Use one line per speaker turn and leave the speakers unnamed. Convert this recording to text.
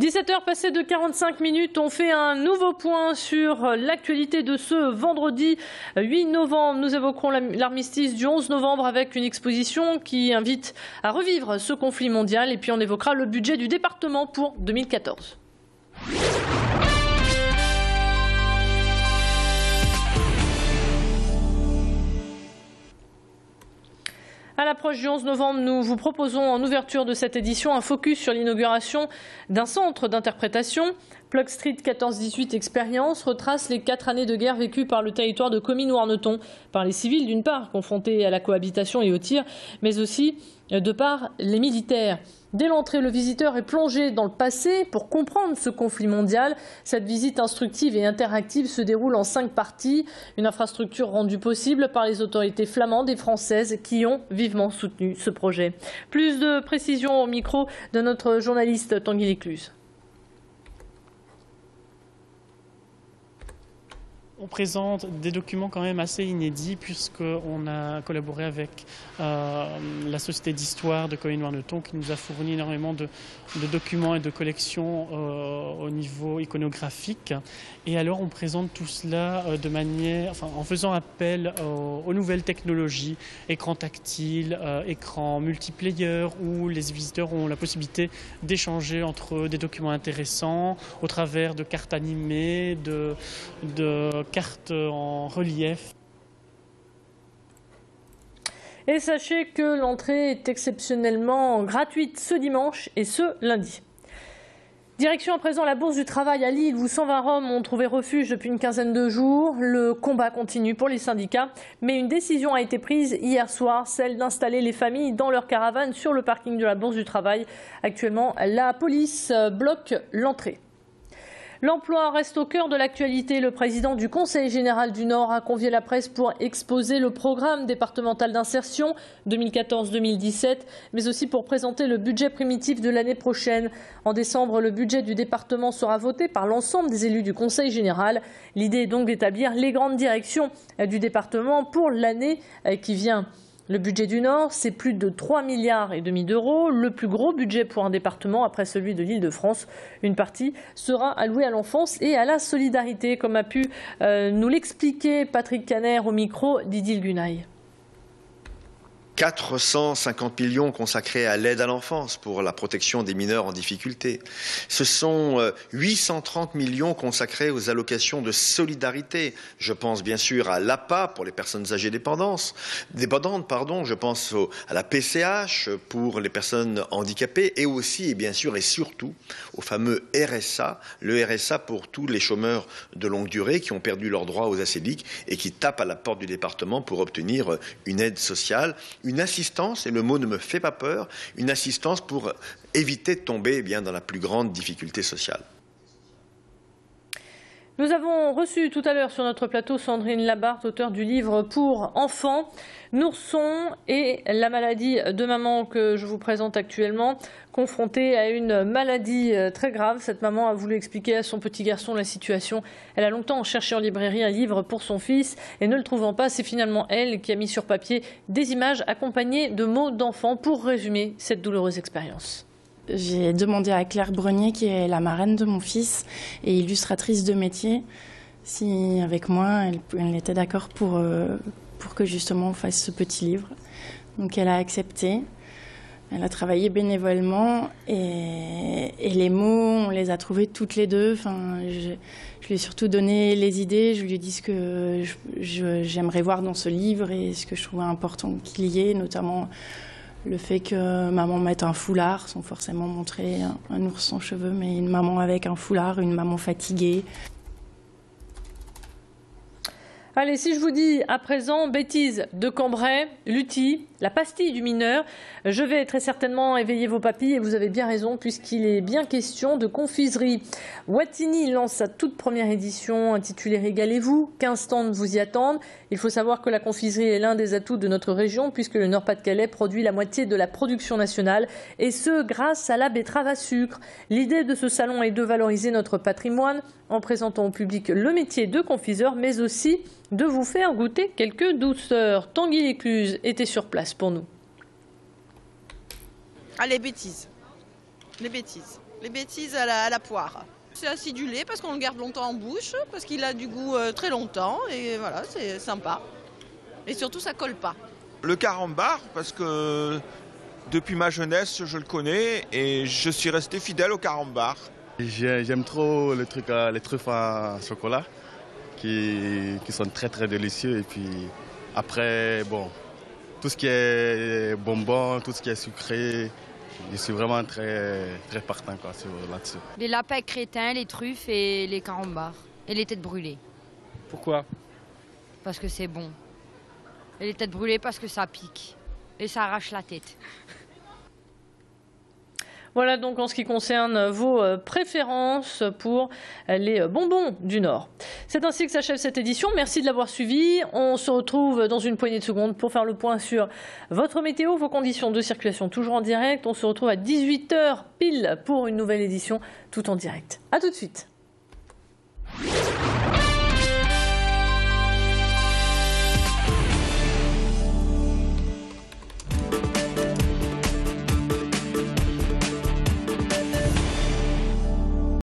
17h passées de 45 minutes, on fait un nouveau point sur l'actualité de ce vendredi 8 novembre. Nous évoquerons l'armistice du 11 novembre avec une exposition qui invite à revivre ce conflit mondial et puis on évoquera le budget du département pour 2014. À l'approche du 11 novembre, nous vous proposons en ouverture de cette édition un focus sur l'inauguration d'un centre d'interprétation. Plug Street 14-18 Expérience retrace les quatre années de guerre vécues par le territoire de Comines-Warneton, par les civils d'une part, confrontés à la cohabitation et au tir, mais aussi de par les militaires. Dès l'entrée, le visiteur est plongé dans le passé pour comprendre ce conflit mondial. Cette visite instructive et interactive se déroule en cinq parties, une infrastructure rendue possible par les autorités flamandes et françaises qui ont vivement soutenu ce projet. Plus de précisions au micro de notre journaliste Tanguy Lécluse.
On présente des documents quand même assez inédits puisqu'on a collaboré avec euh, la Société d'histoire de Cohen-Warneton qui nous a fourni énormément de, documents et de collections euh, au niveau iconographique. Et alors on présente tout cela euh, de manière, en faisant appel aux, nouvelles technologies, écran tactile, écran multiplayer, où les visiteurs ont la possibilité d'échanger entre des documents intéressants au travers de cartes animées, de carte en relief.
Et sachez que l'entrée est exceptionnellement gratuite ce dimanche et ce lundi. Direction à présent la Bourse du Travail à Lille où 120 Roms ont trouvé refuge depuis une quinzaine de jours. Le combat continue pour les syndicats, mais une décision a été prise hier soir, celle d'installer les familles dans leur caravane sur le parking de la Bourse du Travail. Actuellement, la police bloque l'entrée. L'emploi reste au cœur de l'actualité. Le président du Conseil général du Nord a convié la presse pour exposer le programme départemental d'insertion 2014-2017, mais aussi pour présenter le budget primitif de l'année prochaine. En décembre, le budget du département sera voté par l'ensemble des élus du Conseil général. L'idée est donc d'établir les grandes directions du département pour l'année qui vient. Le budget du Nord, c'est plus de 3 milliards et demi d'euros, le plus gros budget pour un département après celui de l'Île-de-France. Une partie sera allouée à l'enfance et à la solidarité, comme a pu euh, nous l'expliquer Patrick Caner au micro d'Idil Gunaï.
450 millions consacrés à l'aide à l'enfance pour la protection des mineurs en difficulté. Ce sont 830 euh, millions consacrés aux allocations de solidarité. Je pense bien sûr à l'APA pour les personnes âgées dépendantes, dépendantes, pardon. Je pense à la PCH pour les personnes handicapées et aussi et bien sûr et surtout au fameux RSA, le RSA pour tous les chômeurs de longue durée qui ont perdu leur droit aux ACDIC et qui tapent à la porte du département pour obtenir une aide sociale une assistance, et le mot ne me fait pas peur, une assistance pour éviter de tomber eh bien, dans la plus grande difficulté sociale.
Nous avons reçu tout à l'heure sur notre plateau Sandrine Labarthe, auteure du livre pour enfants, Nourson et la maladie de maman que je vous présente actuellement, confrontée à une maladie euh, très grave. Cette maman a voulu expliquer à son petit garçon la situation. Elle a longtemps cherché en librairie un livre pour son fils et ne le trouvant pas, c'est finalement elle qui a mis sur papier des images accompagnées de mots d'enfants pour résumer cette douloureuse expérience.
J'ai demandé à Claire Brenier, qui est la marraine de mon fils et illustratrice de métier, si avec moi elle, était d'accord pour, euh, pour que justement on fasse ce petit livre. Donc elle a accepté. Elle a travaillé bénévolement et, les mots, on les a trouvés toutes les deux. Enfin, je, lui ai surtout donné les idées. Je lui ai dit ce que j'aimerais voir dans ce livre et ce que je trouvais important qu'il y ait, notamment le fait que maman mette un foulard, sans forcément montrer un, ours sans cheveux, mais une maman avec un foulard, une maman fatiguée.
Allez, si je vous dis à présent bêtise de Cambrai, Lutti, la pastille du mineur, je vais très certainement éveiller vos papilles et vous avez bien raison puisqu'il est bien question de confiserie. Watini lance sa toute première édition intitulée Régalez-vous. 15 stands vous y attendent. Il faut savoir que la confiserie est l'un des atouts de notre région puisque le Nord-Pas-de-Calais produit la moitié de la production nationale et ce grâce à la betterave à sucre. L'idée de ce salon est de valoriser notre patrimoine en présentant au public le métier de confiseur mais aussi de vous faire goûter quelques douceurs. Tanguy Lécluse était sur place pour nous.
Ah, les bêtises. Les bêtises. Les bêtises à la, à la poire. C'est acidulé parce qu'on le garde longtemps en bouche, parce qu'il a du goût euh, très longtemps et voilà, c'est sympa. Et surtout, ça colle pas.
Le carambar, parce que depuis ma jeunesse, je le connais et je suis resté fidèle au carambar.
J'ai- J'aime trop les trucs, à- les truffes à chocolat qui, qui sont très très délicieux. Et puis après, bon, tout ce qui est bonbons, tout ce qui est sucré, je suis vraiment très, très partant là-dessus.
Les lapins crétins, les truffes et les carambars. Et les têtes brûlées,
Pourquoi?
Parce que c'est bon. Et les têtes brûlées parce que ça pique. Et ça arrache la tête.
Voilà donc en ce qui concerne vos euh, préférences pour les bonbons du Nord. C'est ainsi que s'achève cette édition. Merci de l'avoir suivi. On se retrouve dans une poignée de secondes pour faire le point sur votre météo, vos conditions de circulation toujours en direct. On se retrouve à 18h pile pour une nouvelle édition tout en direct. À tout de suite.